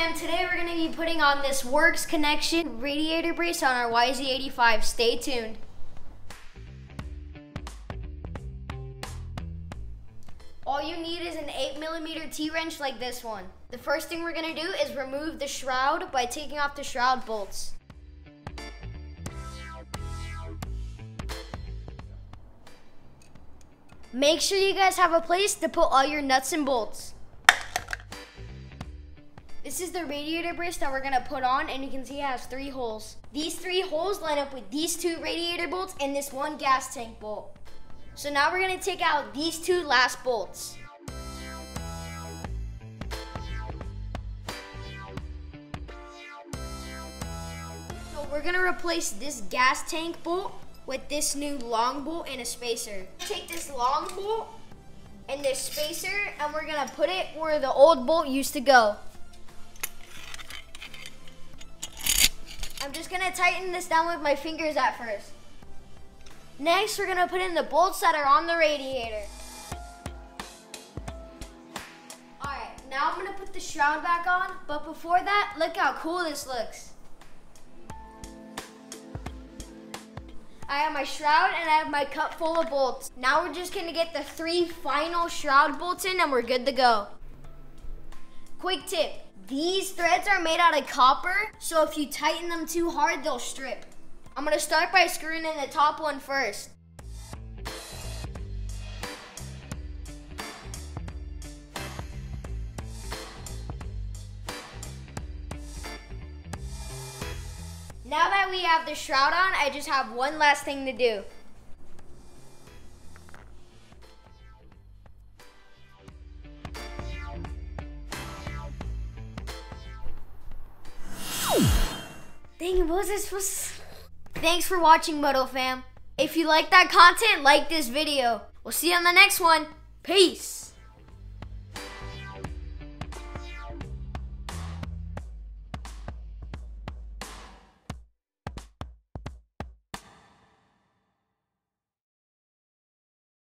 fam, today we're going to be putting on this Works Connection radiator brace on our YZ85. Stay tuned. All you need is an 8mm T-wrench like this one. The first thing we're going to do is remove the shroud by taking off the shroud bolts. Make sure you guys have a place to put all your nuts and bolts. This is the radiator brace that we're gonna put on and you can see it has three holes. These three holes line up with these two radiator bolts and this one gas tank bolt. So now we're gonna take out these two last bolts. So we're gonna replace this gas tank bolt with this new long bolt and a spacer. Take this long bolt and this spacer and we're gonna put it where the old bolt used to go. I'm just gonna tighten this down with my fingers at first. Next, we're gonna put in the bolts that are on the radiator. All right, now I'm gonna put the shroud back on, but before that, look how cool this looks. I have my shroud and I have my cup full of bolts. Now we're just gonna get the three final shroud bolts in and we're good to go. Quick tip, these threads are made out of copper, so if you tighten them too hard, they'll strip. I'm gonna start by screwing in the top one first. Now that we have the shroud on, I just have one last thing to do. Dang, what was I supposed to... Thanks for watching, Moto Fam. If you like that content, like this video. We'll see you on the next one. Peace.